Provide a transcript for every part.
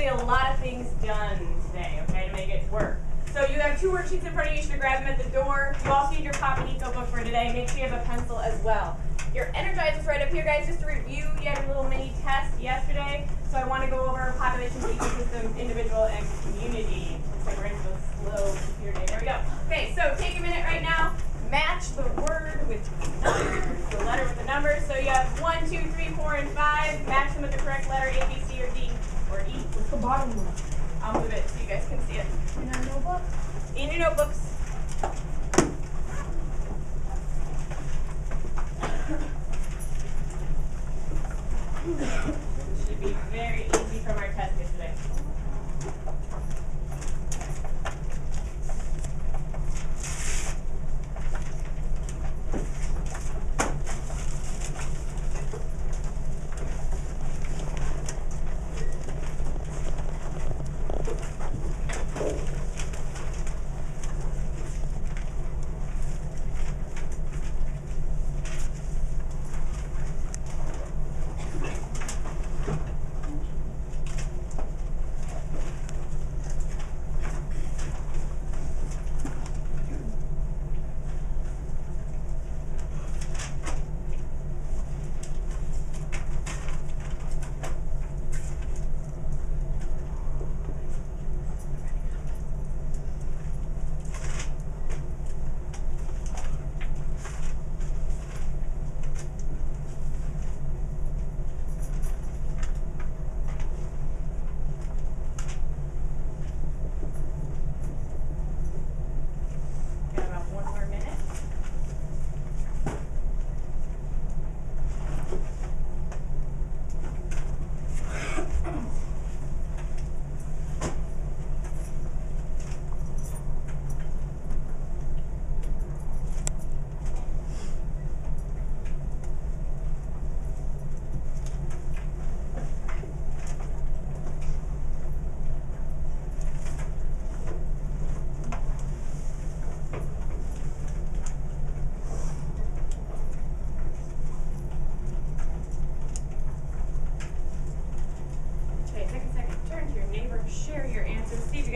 getting a lot of things done today, okay, to make it work. So you have two worksheets in front of you. You should grab them at the door. You also need your Pop and Eco book for today. Make sure you have a pencil as well. Your Energizer's right up here, guys. Just to review, you had a little mini test yesterday. So I want to go over population, ecosystem, individual, and community. Looks like we're into a slow computer day. There we go. Okay, so take a minute right now. Match the word with the letter with the number. So you have one, two, three, four, and five. Match them with the correct letter, A, B, C, or D, or E. What's the bottom one? I'll move it so you guys can see it. In our notebook? In your notebooks.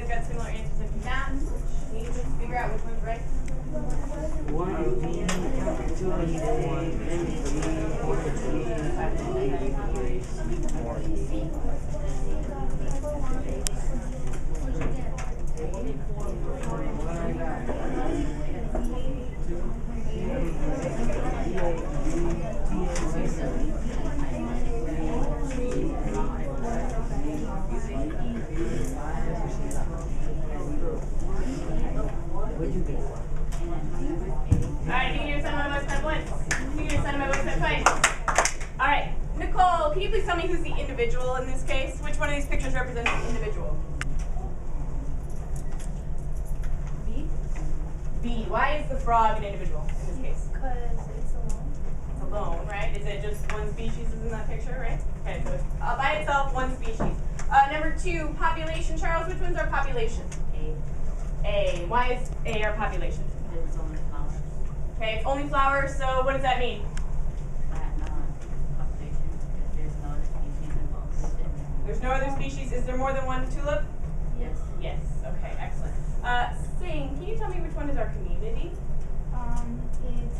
Guys got similar answers. If you to figure out which one's right. Calculated you get? Alright, you can hear of my at once. You can hear of my at twice. Alright, Nicole, can you please tell me who's the individual in this case? Which one of these pictures represents the individual? B? B. Why is the frog an individual in this case? Because it's alone. It's alone, right? Is it just one species is in that picture, right? Okay, so uh, by itself, one species. Uh, number two, population. Charles, which one's our population? A, A. Why is A our population? there's only flowers, Okay, it's only flowers, so what does that mean? plant, population, if there's no other species There's no other species. Is there more than one tulip? yes. Yes. Okay, excellent. Uh, Sing, can you tell me which one is our community? Um, it's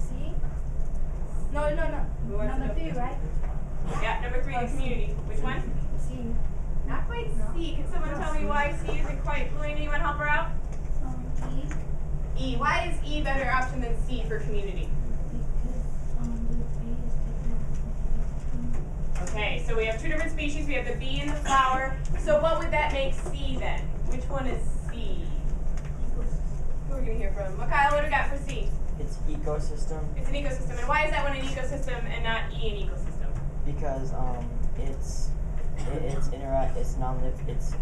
C? No, no, no. Who wants to Number three, right? Yeah, number three, the community. Which one? C. Not quite C. Can someone tell me why C isn't quite want to help her out? Um, E. E. Why is E better option than C for community? Because, the B is different. Okay, so we have two different species. We have the bee and the flower. So what would that make C then? Which one is C? Who are we gonna hear from? Mikhail, what do we got for C? It's ecosystem It's an ecosystem. And why is that one an ecosystem and not E an ecosystem? because um it's it, it's interact it's non-live it's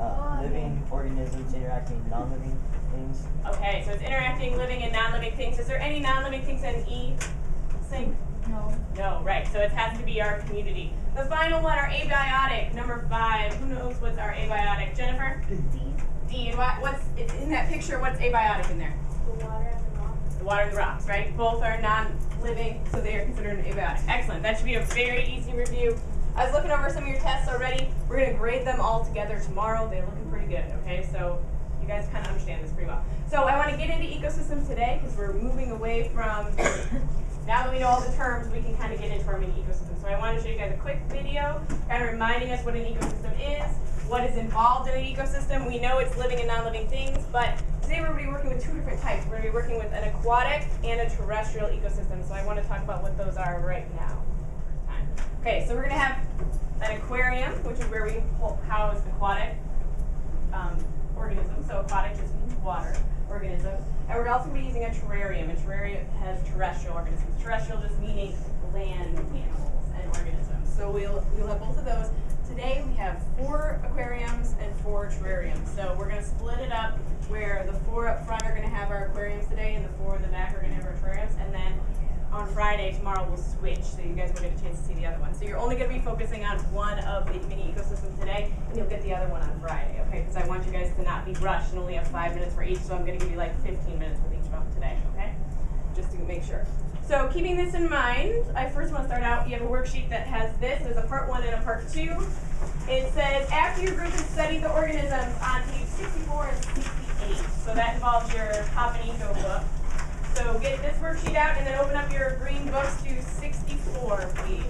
uh, living organisms interacting with non-living things. Okay, so it's interacting, living, and non-living things. Is there any non-living things in E? Sing. No. No, right. So it has to be our community. The final one, our abiotic, number five. Who knows what's our abiotic? Jennifer? D. D. And what, what's in that picture? What's abiotic in there? The water and the rock. The water and the rocks, right? Both are non-living, so they are considered an abiotic. Excellent. That should be a very easy review. I was looking over some of your tests already. We're gonna grade them all together tomorrow. They're looking pretty good, okay? So you guys kind of understand this pretty well. So I want to get into ecosystems today because we're moving away from, now that we know all the terms, we can kind of get into our mini ecosystem. So I want to show you guys a quick video kind of reminding us what an ecosystem is, what is involved in an ecosystem. We know it's living and non-living things, but today we're going to be working with two different types. We're going to be working with an aquatic and a terrestrial ecosystem. So I want to talk about what those are right now. Okay, so we're going to have an aquarium, which is where we house aquatic um, organisms. So aquatic just means water organisms. And we're also going to be using a terrarium. A terrarium has terrestrial organisms. Terrestrial just meaning land animals and organisms. So we'll, we'll have both of those. Today we have four aquariums and four terrariums. So we're going to split it up where the four up front are going to have our aquariums today and the four in the back are going to have our terrariums. And then Friday, tomorrow we'll switch, so you guys will get a chance to see the other one. So you're only going to be focusing on one of the mini ecosystems today, and you'll get the other one on Friday, okay? Because I want you guys to not be rushed and only have five minutes for each, so I'm going to give you like 15 minutes with each them today, okay? Just to make sure. So keeping this in mind, I first want to start out, you have a worksheet that has this. There's a part one and a part two. It says, after your group has studied the organisms on page 64 and 68. So that involves your Pop book. So get this worksheet out and then open up your green books to 64, please.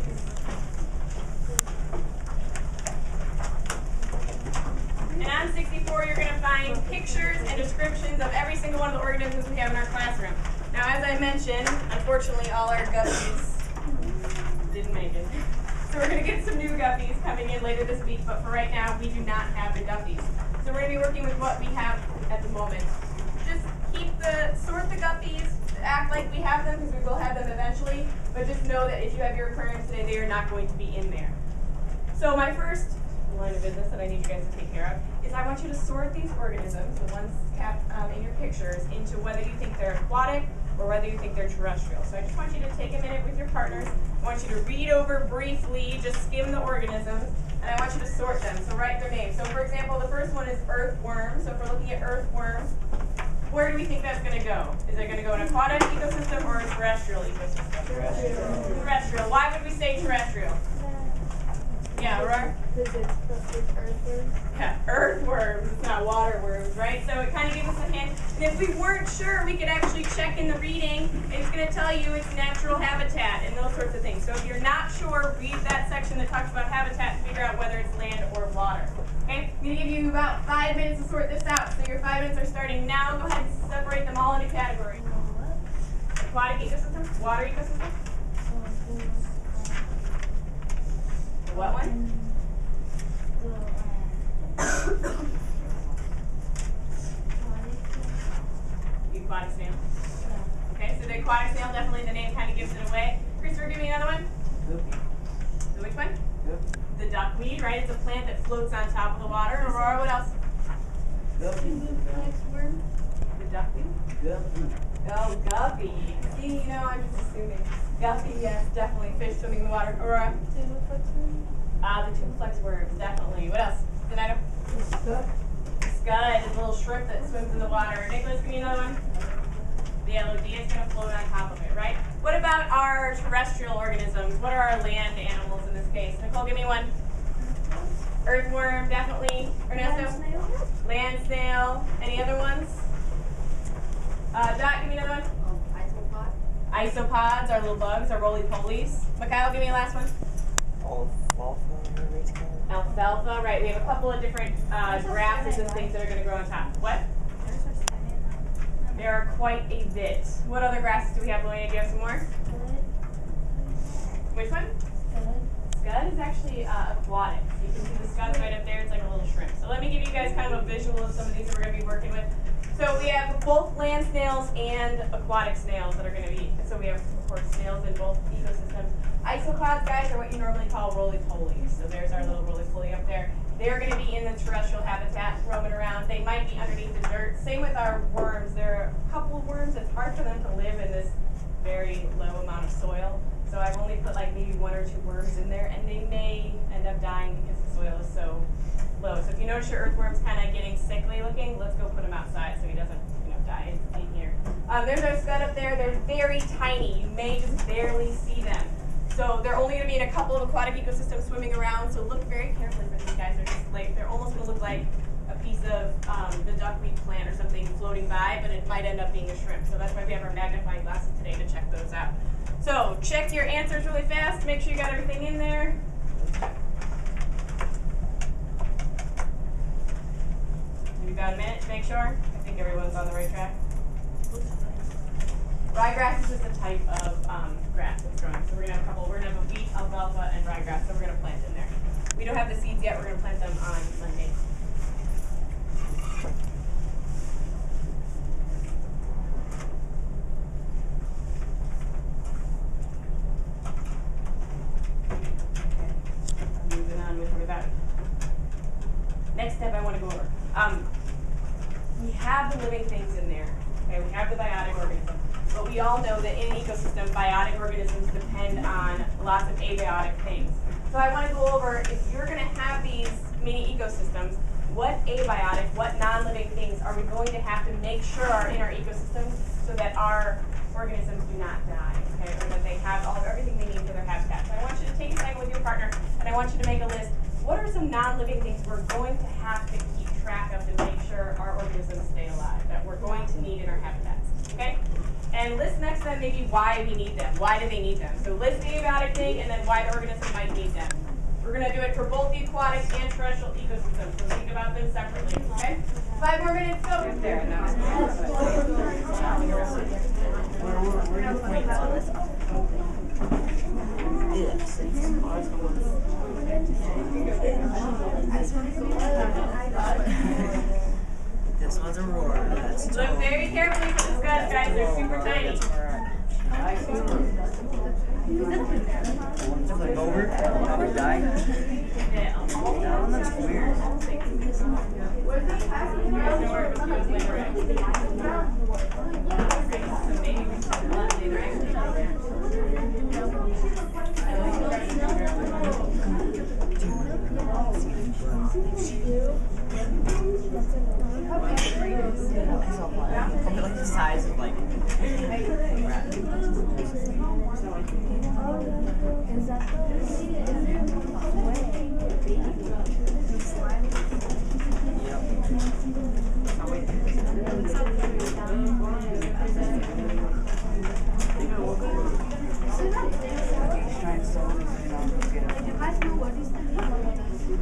And on 64, you're going to find pictures and descriptions of every single one of the organisms we have in our classroom. Now, as I mentioned, unfortunately, all our guppies didn't make it. So we're going to get some new guppies coming in later this week, but for right now, we do not have the guppies. So we're going to be working with what we have at the moment. Just keep the, sort the guppies, act like we have them because we will have them eventually, but just know that if you have your aquarium today, they are not going to be in there. So my first line of business that I need you guys to take care of is I want you to sort these organisms, the ones kept um, in your pictures, into whether you think they're aquatic or whether you think they're terrestrial. So I just want you to take a minute with your partners. I want you to read over briefly, just skim the organisms, and I want you to sort them. So write their names. So for example, the first one is earthworm. So if we're looking at earthworms, where do we think that's going to go? Is it going to go in an aquatic ecosystem or a terrestrial ecosystem? Terrestrial. Terrestrial. Why would we say terrestrial? Yeah, Aurora? Because it's, it's earthworms. Yeah, earthworms. It's not water worms, right? So it kind of gives us a hint. And if we weren't sure, we could actually check in the reading. It's going to tell you its natural habitat and those sorts of things. So if you're not sure, read that section that talks about habitat to figure out whether it's land or water. Okay? I'm going to give you about five minutes to sort this out. So your five minutes are starting now. Go ahead and separate them all into categories. Aquatic ecosystem, water ecosystem. The what one? The aquatic snail. Okay, so the aquatic snail, definitely the name kind of gives it away. Christopher, give me another one. Goopy. The which one? Goopy. The duckweed, right? It's a plant that floats on top of the water. Aurora, what else? Goopy. The duckweed. Goopy. Oh, guppy. See, you know, I'm just assuming. Guppy, yes, definitely. Fish swimming in the water. Aurora? Ah, the tubifex worms, definitely. What else? Donato? Scud is a little shrimp that swims in the water. Nicholas, give me another one. The elodea is going to float on top of it, right? What about our terrestrial organisms? What are our land animals in this case? Nicole, give me one. Earthworm, definitely. Ernesto? Land snail. Any other ones? Uh, Dot, give me another one. Um, isopod? Isopods, are little bugs, are roly-polies. Mikhail, give me a last one. Alfalfa, whatever. Alfalfa, right. We have a couple of different uh, grasses and things that are going to grow on top. What? There are quite a bit. What other grasses do we have, Luana? Do you have some more? Which one? Scud is actually uh, aquatic. You can see the scud's right up there. It's like a little shrimp. So let me give you guys kind of a visual of some of these that we're going to be working with. So we have both land snails and aquatic snails that are going to be. So we have, of course, snails in both ecosystems. Isopods, guys, are what you normally call roly-polies. So there's our little roly-poly up there. They're going to be in the terrestrial habitat, roaming around. They might be underneath the dirt. Same with our worms. There are a couple of worms. It's hard for them to live in this very low amount of soil. So I've only put like maybe one or two worms in there, and they may end up dying because the soil is so low. So if you notice your earthworm's kind of getting sickly looking, let's go put him outside so he doesn't, you know, die in, here. Um, there's our scud up there. They're very tiny. You may just barely see them. So they're only going to be in a couple of aquatic ecosystems swimming around. So look very carefully for these guys. They're just like they're almost going to look like a piece of um, the duckweed plant or something floating by, but it might end up being a shrimp. So that's why we have our magnifying glasses today to check those out. So check your answers really fast. Make sure you got everything in there. Have you got a minute to make sure? I think everyone's on the right track. Ryegrass is just a type of um, grass that's growing. So we're gonna have a couple. We're gonna have a wheat, alfalfa, and ryegrass. So we're gonna plant in there. We don't have the seeds yet. We're gonna plant them on Monday. Next step I want to go over. Um, we have the living things in there. Okay, we have the biotic organisms. But we all know that in an ecosystem, biotic organisms depend on lots of abiotic things. So I want to go over if you're going to have these mini ecosystems, what abiotic, what non-living things are we going to have to make sure are in our ecosystems so that our organisms do not die, okay, or that they have all everything they need for their habitat. So I want you to take a second with your partner, and I want you to make a list. What are some non-living things we're going to have to keep track of to make sure our organisms stay alive, that we're going to need in our habitats, okay? And list next to them maybe why we need them. Why do they need them? So list the abiotic thing and then why the organism might need them. We're going to do it for both the aquatic and terrestrial ecosystems. So think about them separately, okay? Five more minutes, go. There, This one's a roar. Look very carefully for these guys. They're super tiny. Flip over. Die. Weird. Don't worry, we'll do it later, right? So maybe we can do it later, right? Probably like the size of like.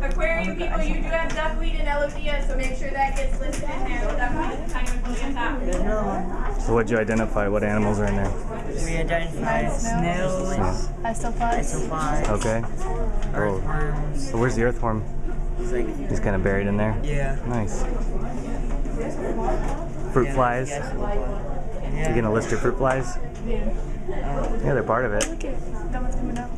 Aquarium people, you do have duckweed and elodea, so make sure that gets listed in there. The duckweed is kind of on the top. There's another one. So what'd you identify? What animals are in there? We identified snails, Isopods. isopods, Okay. Oh, earthworms. so where's the earthworm? He's like, He's kind of buried in there. yeah. Nice. Fruit Yeah, flies. yes. You Yeah. gonna list your fruit flies? Yeah. Yeah, they're part of it. Look at that one's coming out.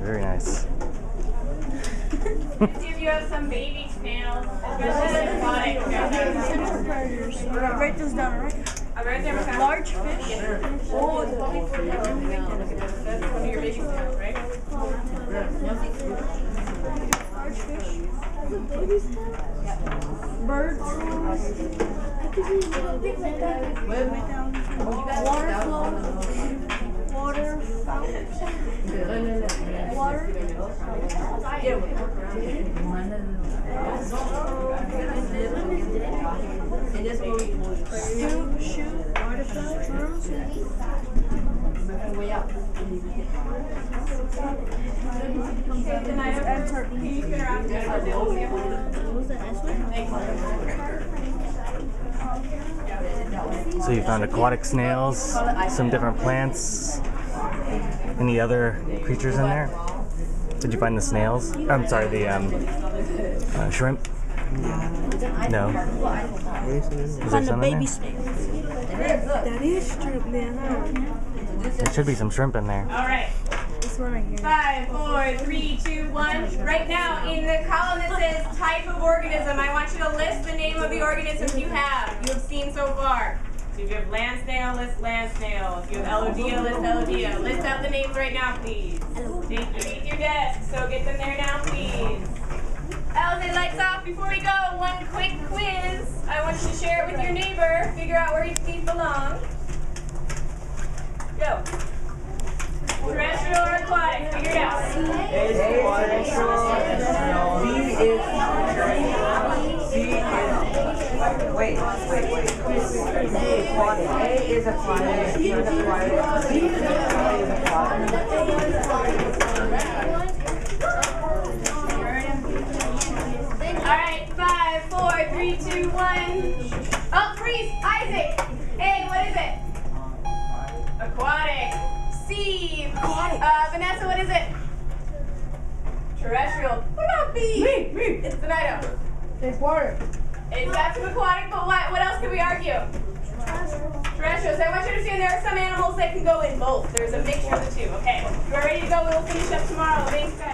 Very nice. If you have some baby snails, especially aquatic. Central predators. Write those down, right? Oh, right there, Macau. Large fish. Oh, it's probably for. That's one of your baby snails, right? Large fish. Birds. Water flow. Water fountain. Water. Shoot, shoot. Water fountain. So you found aquatic snails, some different plants. Any other creatures in there? Did you find the snails? I'm sorry, the um, uh, shrimp. No. Is there Found a some in baby there? snail. That is shrimp, man. There should be some shrimp in there. All right. This one right here. Five, four, three, two, one. Right now, in the column that says type of organism, I want you to list the name of the organisms you have, you have seen so far. So if you have land snail, list land snail. If you have elodea, list elodea. List out the names right now, please. Thank you. Eat your desk, so get them there now, please. Elsie, lights off before we go. One quick quiz. I want you to share it with your neighbor. Figure out where each of these belong. Go. Terrestrial or aquatic? Figure it out. A is aquatic, C is C is wait, wait, wait. Is. A is. C is. C is. Alright, five, four, three, two, one. Oh, freeze! Isaac! A, what is it? Aquatic. C. Aquatic. Uh, Vanessa, what is it? Terrestrial. What about B? Me, me. It's the Nido. It's water. It's that's aquatic, but what, what else can we argue? Terrestrial. So I want you to understand there are some animals that can go in both. There's a mixture of the two. Okay. We're ready to go? We will finish up tomorrow. Thanks, guys.